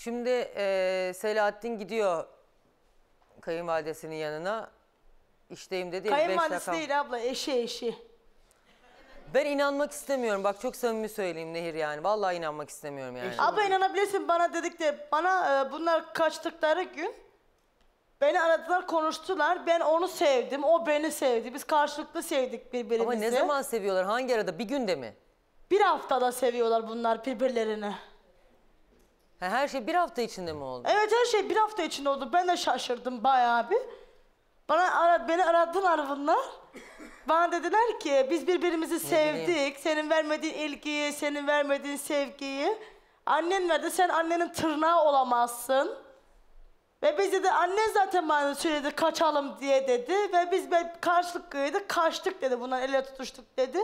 Şimdi eee, Selahattin gidiyor kayınvalidesinin yanına. İşteyim dedi. Kayınvalidesi değil abla eşi eşi. Ben inanmak istemiyorum. Bak çok samimi söyleyeyim Nehir yani. Vallahi inanmak istemiyorum yani. Abla inanabilirsin bana dedikleri bana e, bunlar kaçtıkları gün beni aradılar konuştular. Ben onu sevdim. O beni sevdi. Biz karşılıklı sevdik birbirimizi. Ama ne zaman seviyorlar? Hangi arada? Bir günde mi? Bir haftada seviyorlar bunlar birbirlerini. Ha, her şey bir hafta içinde mi oldu? Evet her şey bir hafta içinde oldu. Ben de şaşırdım bayağı bir. Bana ara, beni aradılar bunlar. Bana dediler ki biz birbirimizi sevdik. bileyim. Senin vermediğin ilgiyi, senin vermediğin sevgiyi. Annen verdi. Sen annenin tırnağı olamazsın. Ve biz dedi annen zaten bana söyledi kaçalım diye dedi. Ve biz be- karşılıklıydı. Kaçtık dedi. Bundan ele tutuştuk dedi.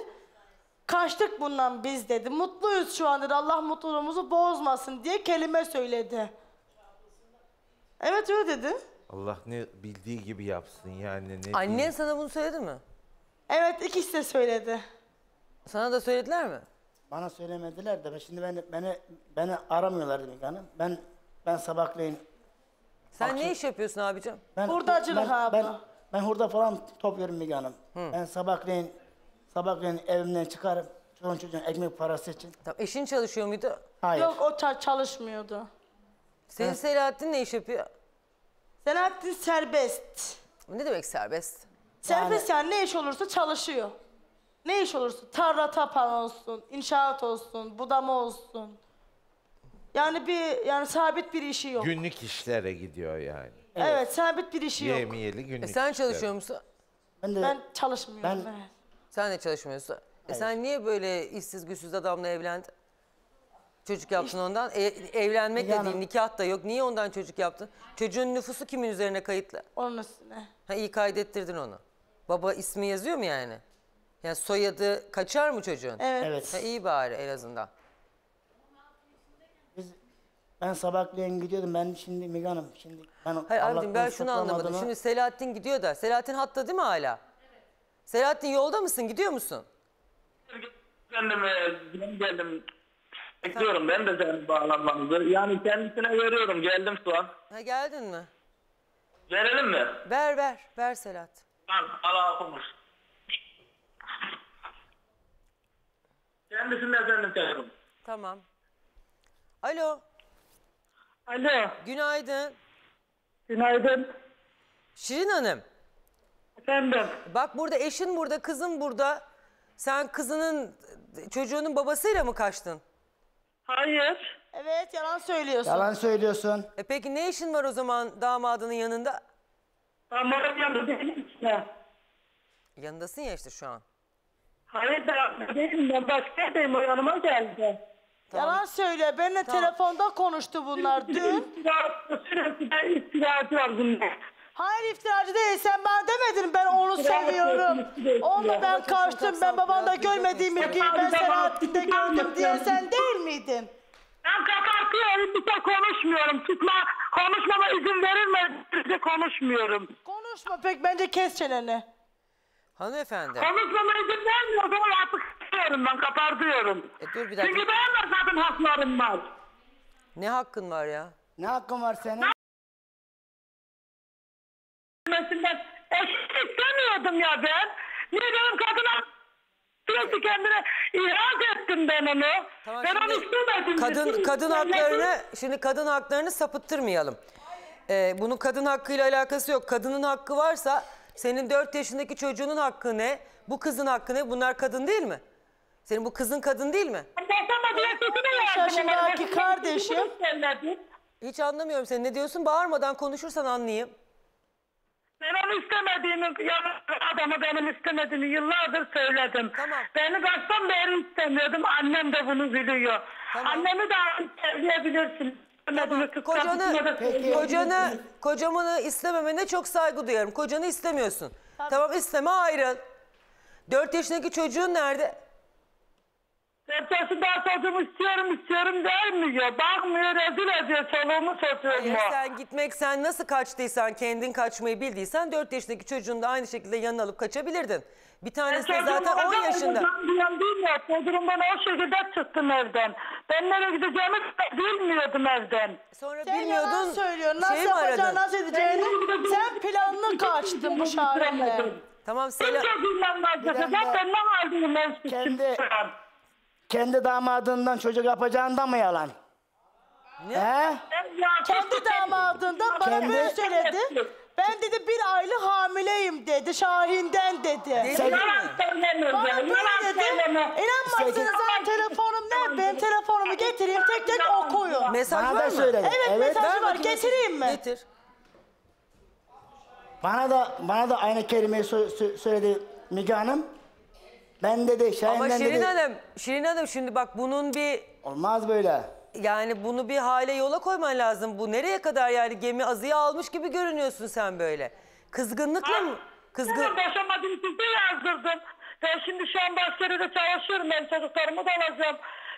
Kaçtık bundan biz dedi. Mutluyuz şu an dedi. Allah mutluluğumuzu bozmasın diye kelime söyledi. Evet öyle dedi. Allah ne bildiği gibi yapsın yani. Ne Annen diyeyim. sana bunu söyledi mi? Evet ikisi de söyledi. Sana da söylediler mi? Bana söylemediler de ben- şimdi beni beni beni aramıyorlar demek hanım. Ben ben sabahleyin Sen Akşam- ne iş yapıyorsun abicim? ben Hurdacılık ben, abi. Ben, ben hurda falan topluyorum Müge Hanım. Ben sabahleyin sabahleyin evimden çıkarım. Çocuğun çocuğun ekmek parası için. Tamam, eşin çalışıyor muydu? Hayır. Yok o ça- çalışmıyordu. Senin Selahattin ne iş yapıyor? Selahattin serbest. Ne demek serbest? Serbest yani ne iş olursa çalışıyor. Ne iş olursa tarla tapan olsun, inşaat olsun, budama olsun. Yani bir yani sabit bir işi yok. Günlük işlere gidiyor yani. Evet, sabit bir işi yok. Yemeyeli günlük E sen işlere. çalışıyor musun? Ben de Ben çalışmıyorum. Ben- evet. Sen de çalışmıyorsun. E sen niye böyle işsiz güçsüz adamla evlendin? Çocuk yaptın ondan. E, evlenmek de Yani- değil, nikah da yok. Niye ondan çocuk yaptın? Çocuğun nüfusu kimin üzerine kayıtlı? Onun üstüne. Ha iyi kaydettirdin onu. Baba ismi yazıyor mu yani? Yani soyadı kaçar mı çocuğun? Evet. evet. Ha iyi bari en azından. Biz, ben sabahleyin gidiyordum. Ben şimdi Müge Hanım şimdi ben Hayır Allah abicim ben korusun şunu anlamadım. Şimdi Selahattin gidiyor da. Selahattin hatta değil mi hala? Selahattin yolda mısın? Gidiyor musun? E, ben geldim. Bekliyorum ben de senin bağlanmanızı. Yani kendisine veriyorum. Geldim şu an. Ha geldin mi? Verelim mi? Ver ver. Ver Selahattin. Al, al konuş. Kendisinde efendim telefon. Tamam. Alo. Alo. Günaydın. Günaydın. Şirin Hanım. Efendim. Bak burada eşin burada, kızın burada. Sen kızının, çocuğunun babasıyla mı kaçtın? Hayır. Evet, yalan söylüyorsun. Yalan söylüyorsun. E peki ne işin var o zaman damadının yanında? Damarım yanında değilim işte. Yanındasın ya işte şu an. Hayır da değilim. Ben başka yerdeyim. O yanıma geldi. Yalan söylüyor. Benimle telefonda konuştu bunlar dün. İftira- Sürekli de iftiracı var bunlar. Hayır iftiracı değil. Sen bana demedin ben onu seviyorum. Onunla ben kaçtım. Ben babamda görmediğim ilgiyi ben Selahattin'de gördüm diye sen değil miydin? Ben kapatıyorum. Bir de konuşmuyorum. Tutma, konuşmama izin verilmedi. konuşmuyorum. Konuşma pek bence kes çeneni. Hanımefendi. Konuşmama izin vermiyor. O zaman artık tutuyorum ben. Kapatıyorum. E dur bir Çünkü dakika. benim de zaten haklarım var. Ne hakkın var ya? Ne hakkın var senin? Mesela eşit istemiyordum ya ben. Niye benim kadına sürekli kendine ihraz ettim ben onu. Tamam, ben onu istemedim. Kadın kadın haklarını şimdi kadın haklarını sapıttırmayalım. Ee, bunun kadın hakkıyla alakası yok. Kadının hakkı varsa senin 4 yaşındaki çocuğunun hakkı ne? Bu kızın hakkı ne? Bunlar kadın değil mi? Senin bu kızın kadın değil mi? Yaşındaki kardeşim. Hiç anlamıyorum sen ne diyorsun? Bağırmadan konuşursan anlayayım. Ben onu istemediğimi, yani adamı benim istemediğimi yıllardır söyledim. Tamam. Beni baştan beri istemiyordum. Annem de bunu biliyor. Tamam. Annemi de sevmeyebilirsin. Tamam. Kocanı, kocanı, kocamını istememene çok saygı duyarım. Kocanı istemiyorsun. Tamam isteme ayrıl. 4 yaşındaki çocuğun nerede? Ertesi daha çocuğumu istiyorum istiyorum vermiyor. Bakmıyor rezil ediyor çoluğumu Hayır, çocuğumu. sen gitmek sen nasıl kaçtıysan kendin kaçmayı bildiysen 4 yaşındaki çocuğunu da aynı şekilde yanına alıp kaçabilirdin. Bir tanesi de zaten 10 yaşında. Ben bilmiyorum. Çocuğumdan o şekilde çıktım evden. Ben nereye gideceğimi de bilmiyordum evden. Sonra Sen bilmiyordun. yalan söylüyorsun. Nasıl şey mi yapacağını, aradın? nasıl edeceğini. Sen planlı kaçtın bu Şahin'le. Tamam Ben Sela. çocuğumdan vazgeçtim. Bilen de Ben benden aldım ben kendi- kendi damadından çocuk yapacağından mı yalan? He? Kendi damadından bana Kendi- böyle söyledi. Ben dedi bir aylık hamileyim dedi Şahin'den dedi. Dedi Sen- mi? Yalan söyleme. Bana Yalan böyle dedi. söyleme. İnanmazsınız ha telefonum ne? Ben telefonumu getireyim tek tek okuyun. Mesaj Bana var da mı? söyledi. Evet, Evet. mesaj- Ver var, bakayım. getireyim mi? Getir. Bana da bana da aynı kelimeyi sö- sö- söyledi Müge Hanım. Ben dedi Ama Şahin'den Şirin dedi. Hanım, Şirin Hanım şimdi bak bunun bir Olmaz böyle. yani bunu bir hale yola koyman lazım. Bu nereye kadar yani gemi azıya almış gibi görünüyorsun sen böyle. Kızgınlıkla mı? Kızgın. Ben boşanmadım sizi yazdırdım. Ben şimdi şu an Bahçeli'de çalışıyorum. Ben çocuklarımı da alacağım.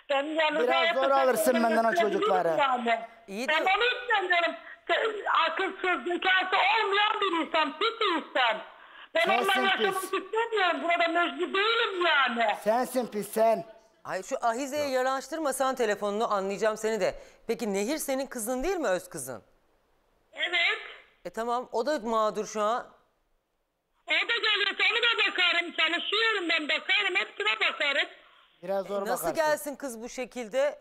Ben yani Biraz zor de- alırsın benden o çocukları. Yani. İyi de- ben onu istemiyorum. Te- Akılsız, zekası olmayan bir insan, pis insan. Ben Sensin yaşamak pis. istemiyorum. Burada mecbur değilim yani. Sensin pis sen. Ay şu Ahize'ye yaraştırmasan telefonunu anlayacağım seni de. Peki Nehir senin kızın değil mi öz kızın? Evet. E tamam o da mağdur şu an. O da gelirse onu da bakarım. Çalışıyorum ben bakarım. Hepsine bakarım. Biraz zor Nasıl bakarsın. gelsin kız bu şekilde?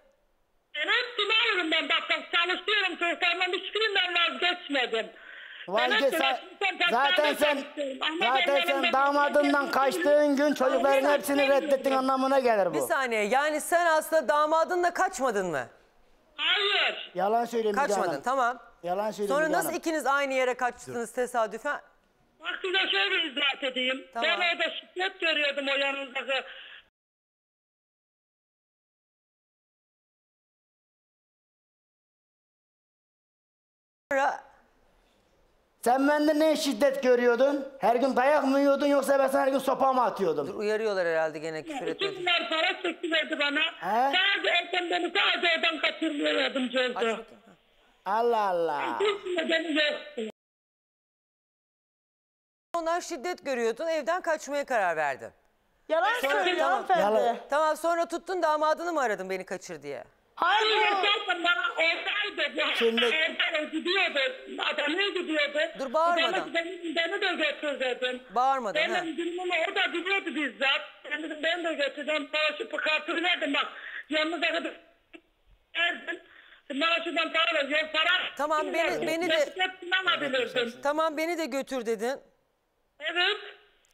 Ben hepsini alırım ben. Bak bak çalışıyorum. Çocuklarımdan hiçbirinden vazgeçmedim. Sen, hepsini- zaten sen zaten sen damadından kaçtığın gün çocukların hepsini reddettin anlamına gelir Bir bu. saniye yani sen aslında damadınla kaçmadın mı? Hayır. Yalan söylüyor Müge Kaçmadın Hanım. tamam. Yalan söylüyor Sonra Müge nasıl Hanım. ikiniz aynı yere kaçtınız tesadüfen? Bak size şöyle izah edeyim. Tamam. Ben orada şiddet görüyordum o yanındaki. Sonra Sen benden ne şiddet görüyordun? Her gün dayak mı yiyordun yoksa ben sana her gün sopa mı atıyordum? uyarıyorlar herhalde gene küfür İki etmedi. milyar para çekti verdi bana. He? Sadece Erken beni sadece oradan kaçırmaya yardımcı Aç oldu. bakayım. Allah Allah. Hiç nedeni yoktu. Onlar şiddet görüyordun evden kaçmaya karar verdin. Yalan söylüyor tamam. hanımefendi. Yalan. Tamam sonra tuttun damadını mı aradın beni kaçır diye? Bu Şimdi- Orada gidiyordu. Adana'ya gidiyordu. Dur, bağırmadan. Beni, beni de götür dedim. Bağırmadan. Benim durumumu o da biliyordu bizzat. Ben dedim ben de götüreceğim. Para şu kartını verdim bak. Yanınıza kadar verdim. Bana şuradan para ver. Para. Tamam, beni- beni de-. Tamam beni de götür dedin. Evet.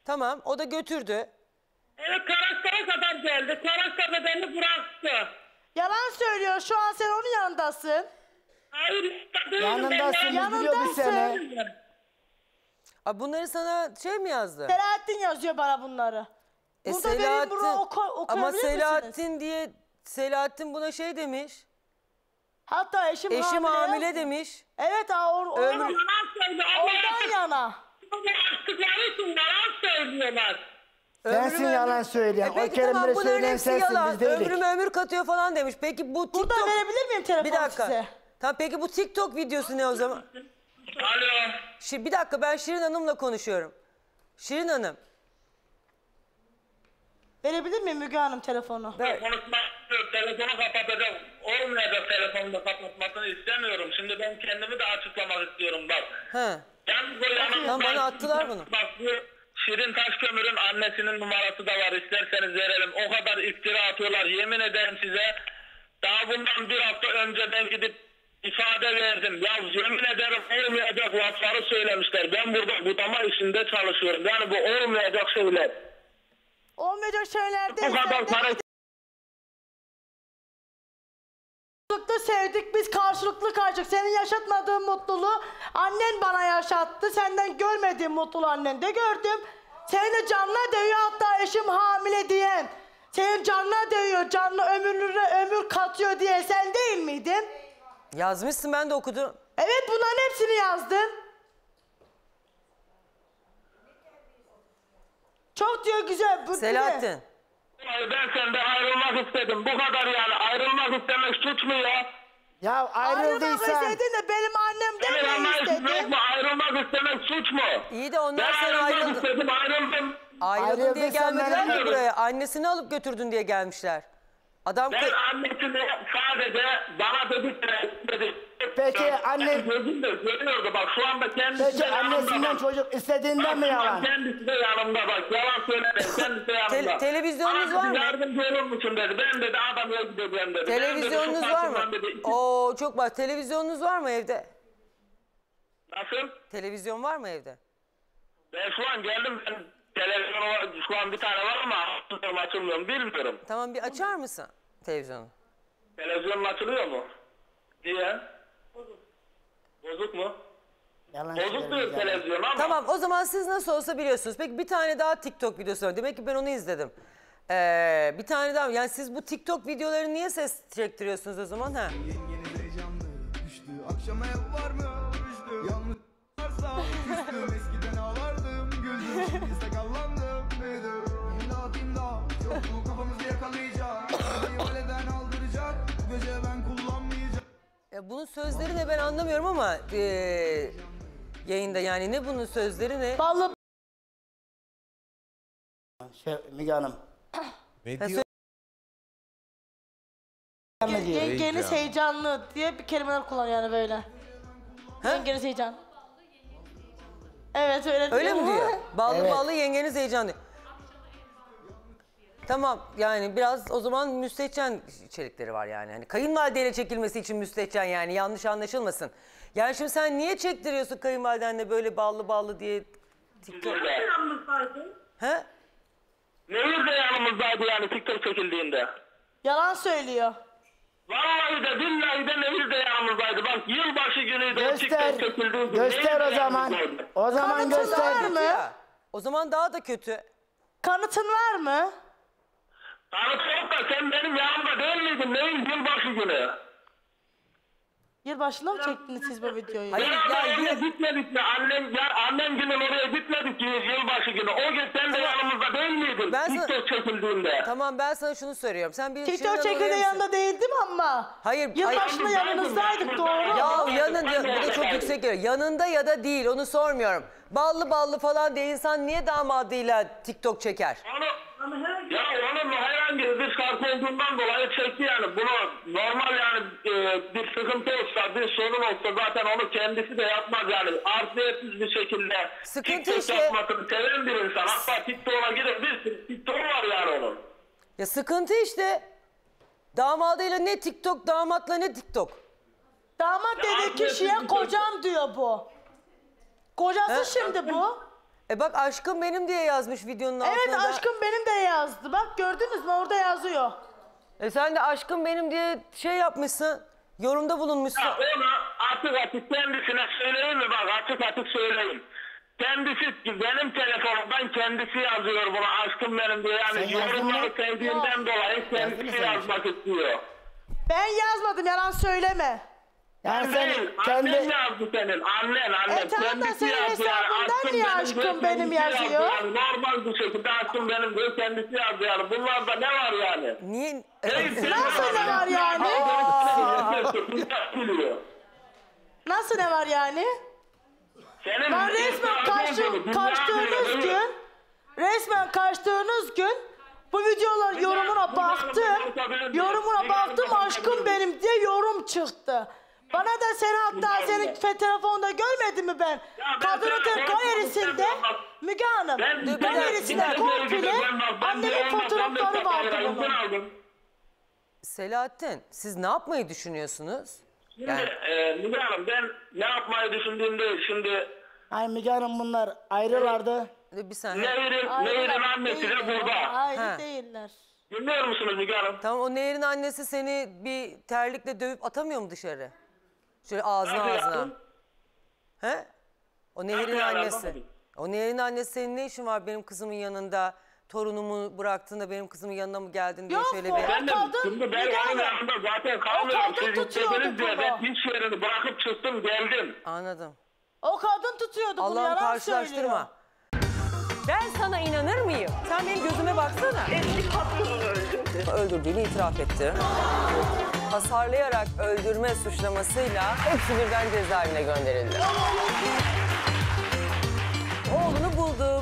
Tamam o da götürdü. Evet Karaşlar'a kadar geldi. Karaşlar'da beni bıraktı. Yalan söylüyor. Şu an sen onun yanındasın. Hayır. Yanındasın. Yanındasın. Aa, bunları sana şey mi yazdı? Selahattin yazıyor bana bunları. E, Burada benim bunu oku, ama okuyabilir misiniz? Selahattin diye Selahattin buna şey demiş. Hatta eşim, Eşim hamile. hamile demiş. Evet ha, or, or, Ömrü- oradan yana. Yaptıkları için yalan söylüyorlar. Sensin Ömrüm yalan söyleyen. E o peki kelimeleri tamam bunların söyleyen hepsi sensin yalan. biz değilik. Ömrüm ömür katıyor falan demiş. Peki bu TikTok... Burada verebilir miyim telefonu Bir dakika. size? Tamam peki bu TikTok videosu ne o zaman? Alo. Şi, bir dakika ben Şirin Hanım'la konuşuyorum. Şirin Hanım. Verebilir miyim Müge Hanım telefonu? Ben, Konuşmak istiyorum. Telefonu kapatacağım. Olmayacak telefonu da kapatmasını istemiyorum. Şimdi ben kendimi de açıklamak istiyorum bak. ha. Ben bu yanımda... Tamam, bana attılar bunu. Bak bu Şirin Taşkömür'ün annesinin numarası da var. İsterseniz verelim. O kadar iftira atıyorlar. Yemin ederim size. Daha bundan bir hafta önce ben gidip ifade verdim. Ya yemin ederim olmayacak lafları söylemişler. Ben burada budama işinde çalışıyorum. Yani bu olmayacak şeyler. Olmayacak şeyler değil. Bu kadar para Karşılıklı sevdik biz karşılıklı karşılık. Senin yaşatmadığın mutluluğu annen bana yaşattı. Senden görmediğim mutluluğu annen de gördüm. Senin de canına değiyor hatta eşim hamile diyen. Senin canına değiyor, canına ömürlüre ömür katıyor diye sen değil miydin? Yazmışsın ben de okudum. Evet bunların hepsini yazdın. Çok diyor güzel. Bu? Selahattin. Ben senden ayrılmak istedim. Bu kadar yani. Ayrılmak istemek suç mu ya? Ya Ayrılmak ayrıldıysan istedin de benim annemden Senin ne anlayışın yok mu? Ayrılmak istemek suç mu? İyi de onlar Ben sana ayrılmak ayrıldı. istedim ayrıldım. Ayrıldın diye Ayrıldıysan gelmediler ben- mi buraya? Annesini alıp götürdün diye gelmişler. Adam Ben kı- annesini sadece bana dedi ki dedi. Peki, anne- ben Gözümde görüyordu bak şu anda kendisi de peki yanımda annesinden bak. çocuk istediğinden mi Bak, yalan? Kendisi de yanımda bak yalan söylemedi kendisi de yanımda. Te- televizyonunuz var mı? dedi, Yardımcı olur musun dedi. Ben dedi adamla gideceğim dedi. Ben dedi, televizyonunuz var mı? Dedi, iki- Oo çok bak televizyonunuz var mı evde? Nasıl? Televizyon var mı evde? Ben şu an geldim ben televizyonu var, şu an bir tane var ama açılıyor mu açılmıyor mu bilmiyorum. Tamam bir açar mısın televizyonu? Televizyonun açılıyor mu? Niye? Bozuk mu? Yalan Bozuk söylerim diyor yalan. televizyon ama. Tamam o zaman siz nasıl olsa biliyorsunuz. Peki bir tane daha TikTok videosu var. Demek ki ben onu izledim. Ee, bir tane daha. Yani siz bu TikTok videoları niye ses çektiriyorsunuz o zaman? Ha? Yengeniz heyecanlı düştü Akşama ev var mı? Düştü Yalnız varsa düştüm Eskiden ağlardım Güldüm şimdi sakallandım Büyüdüm İmdat imdat Yok bu kafamızı yakalayacak Ya bunun sözleri ne ben anlamıyorum ama ee, yayında yani ne bunun sözleri ne? Vallahi Şey, Müge Hanım. Ne diyor? Ne diyor? yengeniz heyecanlı diye bir kelimeler kullanıyor yani böyle. Yengeniz heyecan. Evet öyle Öyle mi diyor? Ballı Evet. ballı yengeniz heyecanlı. Tamam yani biraz o zaman müstehcen içerikleri var yani. Hani kayınvalideyle çekilmesi için müstehcen yani yanlış anlaşılmasın. Yani şimdi sen niye çektiriyorsun kayınvalidenle böyle ballı ballı diye TikTok? He? Nehir de yanımızdaydı yani TikTok çekildiğinde. Yalan söylüyor. Vallahi de billahi de Nehir de yanımızdaydı. Bak yılbaşı günüydü o Göster. TikTok çekildiği gün. Göster Nehir o de zaman. yanımızdaydı. O zaman Kanıtın göster. var mı? Ya, o zaman daha da kötü. Kanıtın var mı? Tanıtıp da sen benim yanımda değil miydin? Neyin yılbaşı günü? Yılbaşında mı çektiniz siz bu videoyu? Hayır Ya, ya, oraya yine- gitmedik mi? Annem, ya, annem günün oraya gitmedik ki yılbaşı günü. O gün sen de yanımızda değil miydin? Ben sana- TikTok çekildiğinde. Tamam ben sana şunu söylüyorum. Sen bir TikTok çekildiğinde yanında değildim ama. Hayır, Yılbaşında hayır. yanınızdaydık doğru. Ya ben de bu da çok yüksek geliyor. Yanında ya da değil onu sormuyorum. Ballı ballı falan diye insan niye damadıyla TikTok çeker? Onu, ya onun herhangi bir şarkı olduğundan dolayı çekti yani. Bunu normal yani e, bir sıkıntı olsa, bir sorun olsa zaten onu kendisi de yapmaz yani. Arsiyetsiz bir şekilde Sıkıntı TikTok işte. yapmasını seven bir insan. Hatta TikTok'a girip bir sürü TikTok var yani onun. Ya sıkıntı işte. Damadıyla ne TikTok, damatla ne TikTok. Damat Ya kişiye kocam diyor bu. Kocası şimdi bu. E bak aşkım benim diye yazmış videonun altına. Evet aşkım benim de yazdı. Bak gördünüz mü orada yazıyor. E sen de aşkım benim diye şey yapmışsın. Yorumda bulunmuşsun. Ya onu açık açık kendisine söyleyeyim mi bak açık açık söyleyeyim. Kendisi benim telefonumdan kendisi yazıyor bunu aşkım benim diye yani Sen yazdın yorumları mı? sevdiğinden dolayı kendisi yazmak istiyor. Ben yazmadım yalan söyleme. Yani sen Değil, kendi annen yazdı senin annen annen E tamam da senin hesabından aşkım niye benim aşkım benim yazıyor? Yani normal bir şekilde aşkım benim diye kendisi yazdı yani bunlarda ne var yani? Niye? Değil, Nasıl ne var yani? Nasıl ne var yani? Senin Ben resmen kaçtığım, kaçtığınız gün resmen kaçtığınız gün bu videolar yorumuna baktım. Yorumuna baktım aşkım benim diye yorum çıktı. Bana da sen hatta senin fe- telefonda görmedin mi ben? ben Kadının telefon galerisinde konuşamıyorum. Müge Hanım Ben galerisinde komple annemin fotoğrafları vardı bunun. aldım. Selahattin siz ne yapmayı düşünüyorsunuz? Şimdi Yani- e, Müge Hanım ben ne yapmayı düşündüğümde şimdi Ay Müge Hanım bunlar ayrılardı. Dur Bir saniye. Nehir'in, Nehir'in annesi de değiller, burada. Ayrı Ha. değiller. Dinliyor musunuz Müge Hanım? Tamam o Nehir'in annesi seni bir terlikle dövüp atamıyor mu dışarı? Şöyle ağzına Nasıl ağzına. yaptın? He? O Nehir'in yani, annesi. O Nehir'in annesi senin ne işin var benim kızımın yanında? Torunumu bıraktığında benim kızımın yanına mı geldin diye Yok, şöyle o- bir... Ben de kadın şimdi ben Müge onun yanında zaten kalmıyorum. kadın Siz tutuyordu istediniz diye ben bunu. iş yerini bırakıp çıktım geldim. Anladım. O kadın tutuyordu bunu Allah'ım yalan karşılaştırma. Ben sana inanır mıyım? Sen benim gözüme baksana. Eski patronunu öldürdü. Öldürdüğünü itiraf etti. Hasarlayarak öldürme suçlamasıyla hepsi birden cezaevine gönderildi. Oğlunu buldu.